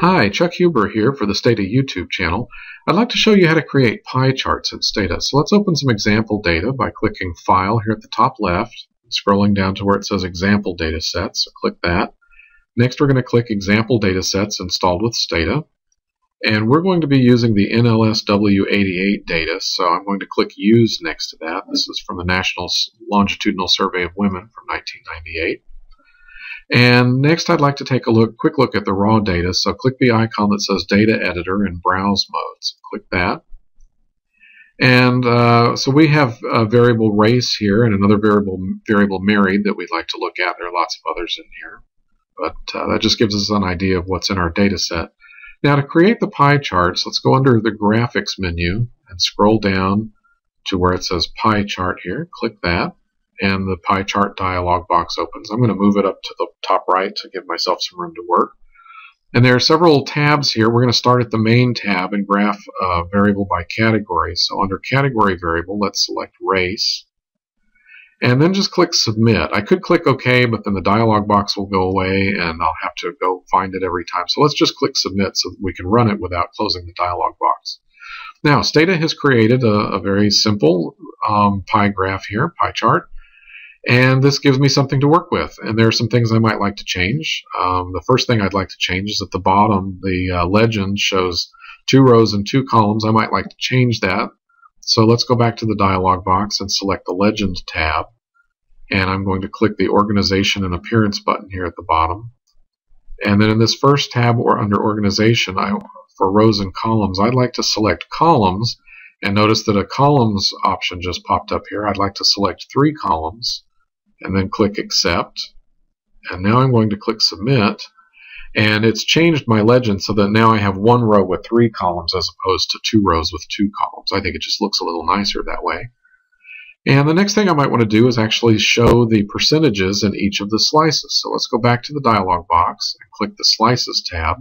Hi, Chuck Huber here for the Stata YouTube channel. I'd like to show you how to create pie charts in Stata. So let's open some example data by clicking File here at the top left, scrolling down to where it says Example Data Sets. So click that. Next, we're going to click Example Data Sets installed with Stata. And we're going to be using the NLSW88 data, so I'm going to click Use next to that. This is from the National Longitudinal Survey of Women from 1998. And next I'd like to take a look, quick look at the raw data. So click the icon that says Data Editor in Browse Mode. So click that. And uh, so we have a variable race here and another variable variable married that we'd like to look at. There are lots of others in here. But uh, that just gives us an idea of what's in our data set. Now to create the pie charts, let's go under the graphics menu and scroll down to where it says pie chart here. Click that and the pie chart dialog box opens. I'm going to move it up to the top right to give myself some room to work. And there are several tabs here. We're going to start at the main tab and graph uh, variable by category. So under category variable, let's select race. And then just click submit. I could click OK, but then the dialog box will go away and I'll have to go find it every time. So let's just click submit so that we can run it without closing the dialog box. Now, Stata has created a, a very simple um, pie graph here, pie chart. And this gives me something to work with. And there are some things I might like to change. Um, the first thing I'd like to change is at the bottom, the uh, legend shows two rows and two columns. I might like to change that. So let's go back to the dialog box and select the Legend tab. And I'm going to click the Organization and Appearance button here at the bottom. And then in this first tab or under Organization, I, for rows and columns, I'd like to select columns. And notice that a columns option just popped up here. I'd like to select three columns and then click accept. And now I'm going to click submit. And it's changed my legend so that now I have one row with three columns as opposed to two rows with two columns. I think it just looks a little nicer that way. And the next thing I might want to do is actually show the percentages in each of the slices. So let's go back to the dialog box and click the Slices tab.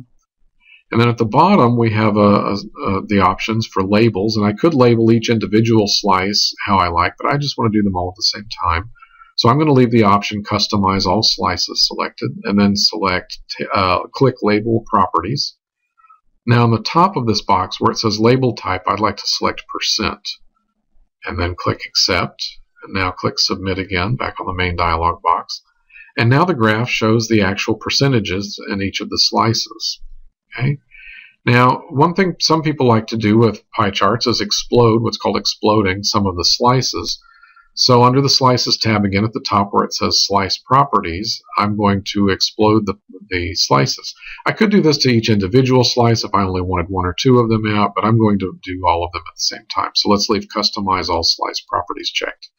And then at the bottom we have a, a, a, the options for labels. And I could label each individual slice how I like, but I just want to do them all at the same time. So I'm going to leave the option Customize All Slices selected and then select uh, click Label Properties. Now on the top of this box where it says Label Type, I'd like to select Percent and then click Accept. And now click Submit again back on the main dialog box. And now the graph shows the actual percentages in each of the slices. Okay. Now, one thing some people like to do with pie charts is explode, what's called exploding, some of the slices. So under the Slices tab again at the top where it says Slice Properties, I'm going to explode the, the slices. I could do this to each individual slice if I only wanted one or two of them out, but I'm going to do all of them at the same time. So let's leave Customize All Slice Properties checked.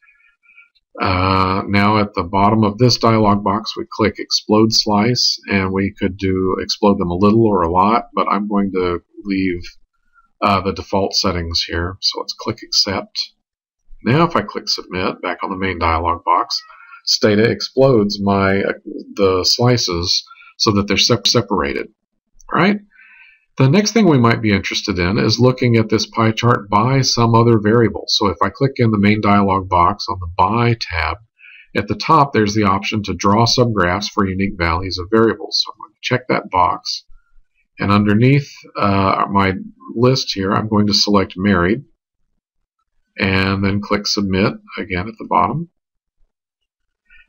Uh, now at the bottom of this dialog box we click Explode Slice and we could do explode them a little or a lot, but I'm going to leave uh, the default settings here. So let's click Accept. Now if I click submit back on the main dialog box, Stata explodes my uh, the slices so that they're separated. All right? The next thing we might be interested in is looking at this pie chart by some other variable. So if I click in the main dialog box on the By tab, at the top there's the option to draw subgraphs for unique values of variables. So I'm going to check that box. And underneath uh, my list here, I'm going to select married and then click submit again at the bottom.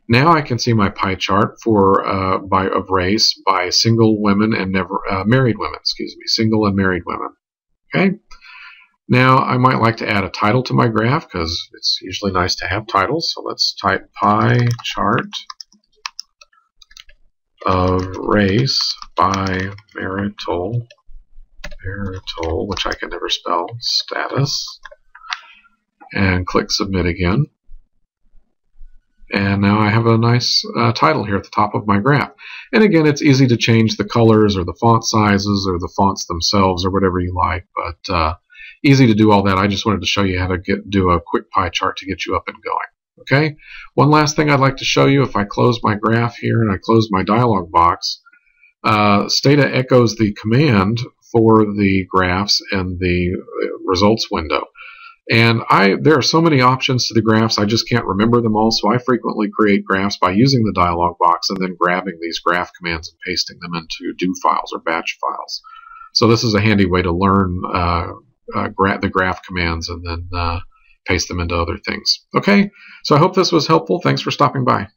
Now I can see my pie chart for uh, by of race by single women and never uh, married women. Excuse me, single and married women. Okay. Now I might like to add a title to my graph because it's usually nice to have titles. So let's type pie chart of race by marital marital, which I can never spell status and click submit again. And now I have a nice uh, title here at the top of my graph. And again, it's easy to change the colors or the font sizes or the fonts themselves or whatever you like, but uh, easy to do all that. I just wanted to show you how to get do a quick pie chart to get you up and going. Okay. One last thing I'd like to show you, if I close my graph here and I close my dialog box, uh, Stata echoes the command for the graphs and the uh, results window. And I there are so many options to the graphs, I just can't remember them all, so I frequently create graphs by using the dialog box and then grabbing these graph commands and pasting them into do files or batch files. So this is a handy way to learn uh, uh, gra the graph commands and then uh, paste them into other things. Okay, so I hope this was helpful. Thanks for stopping by.